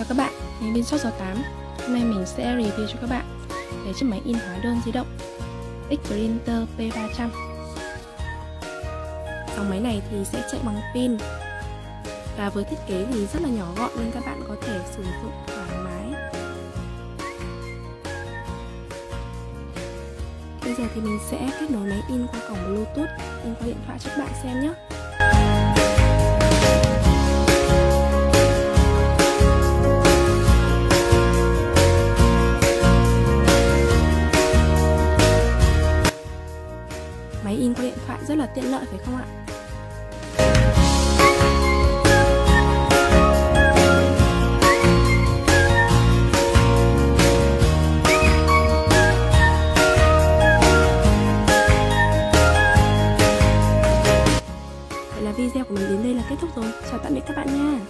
Chào các bạn, mình bên shop 68 Hôm nay mình sẽ review cho các bạn về chiếc máy in hóa đơn di động X-Printer P300 Dòng máy này thì sẽ chạy bằng pin Và với thiết kế thì rất là nhỏ gọn nên các bạn có thể sử dụng thoải mái. Bây giờ thì mình sẽ kết nối máy in qua cổng Bluetooth in qua điện thoại cho các bạn xem nhé. máy in qua điện thoại rất là tiện lợi, phải không ạ? Vậy là video của mình đến đây là kết thúc rồi. Chào tạm biệt các bạn nha.